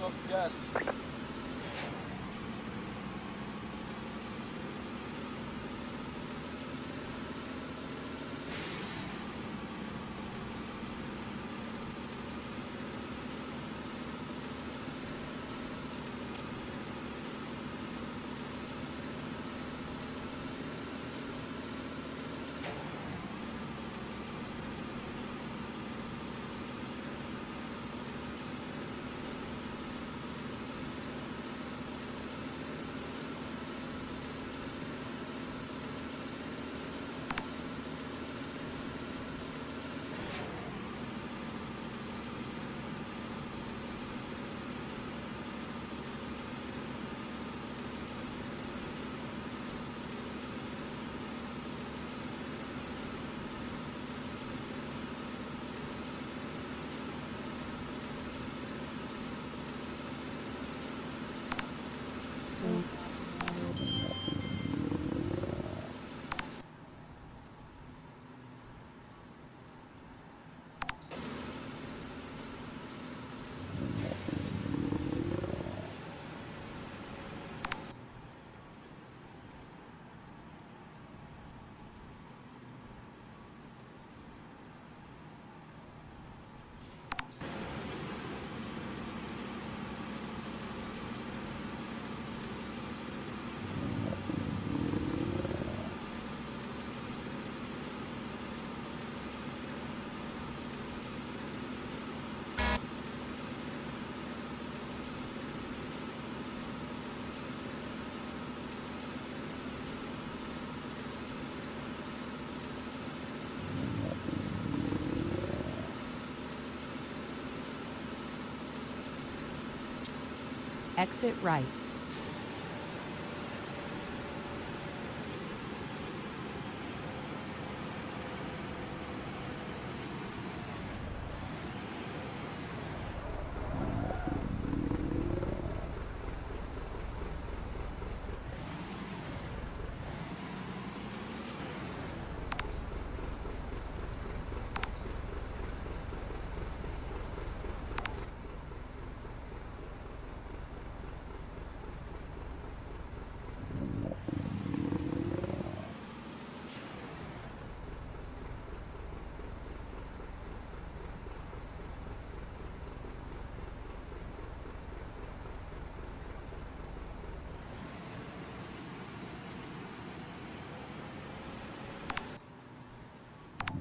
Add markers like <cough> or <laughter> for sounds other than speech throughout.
Lot of gas. Exit right.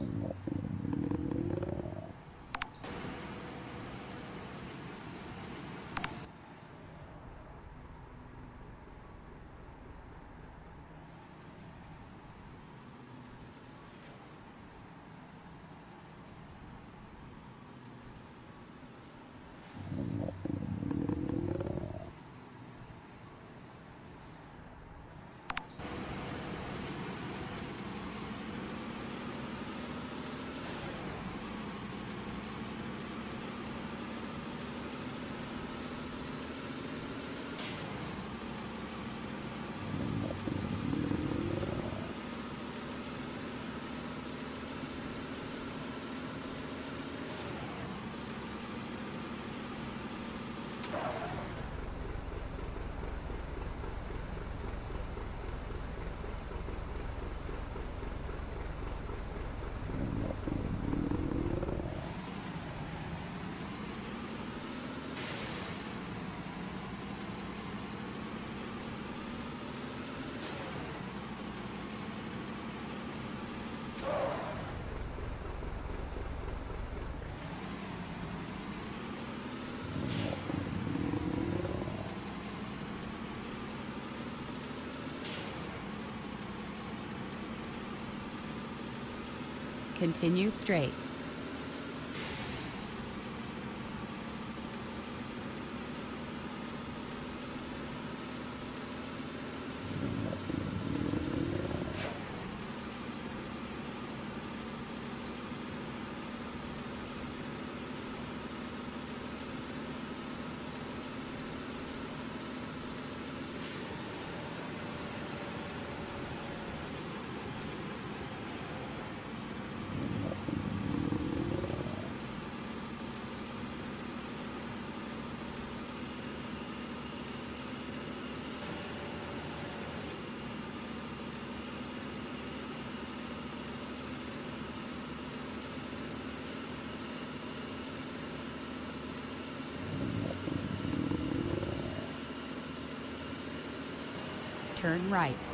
something. Continue straight. Turn right.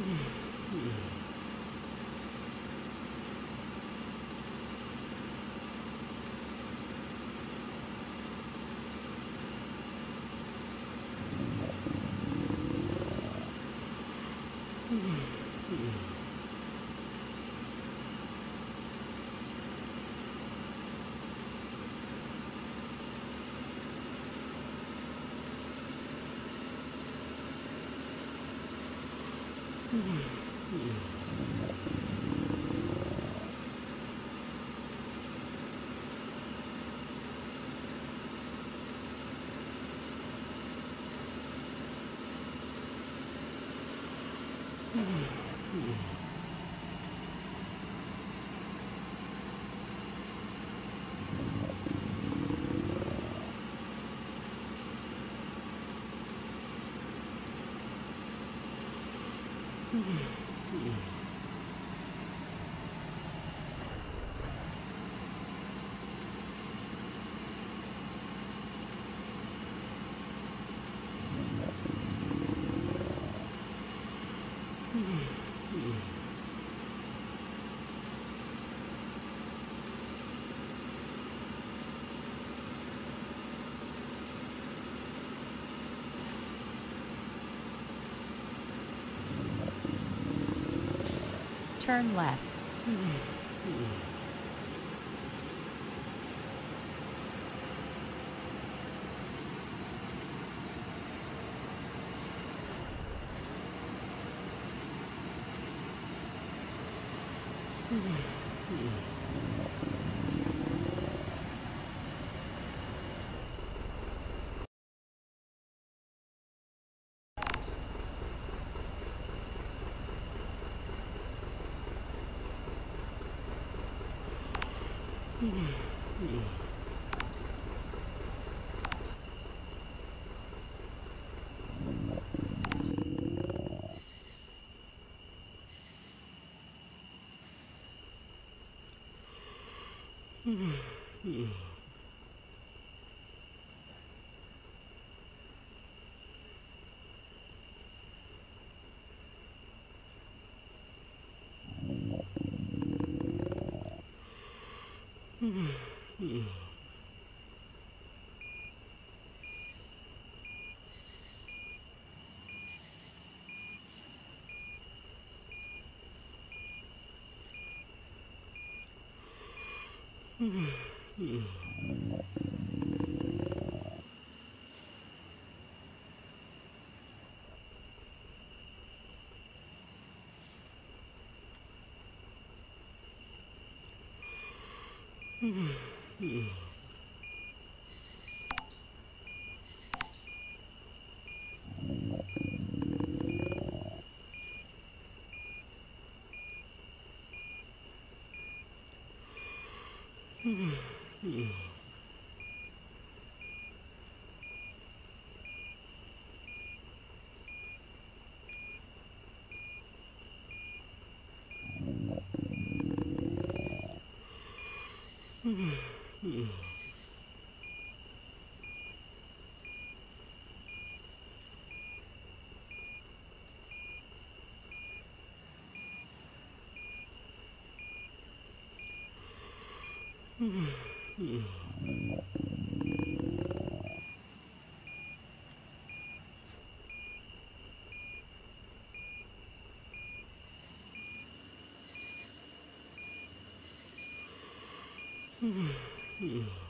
Mm-hmm. mm turn left. Mm-hmm. Mm-hmm. <sighs> <sighs> Mm-hmm. <sighs> <sighs> Mm-hmm. Ugh.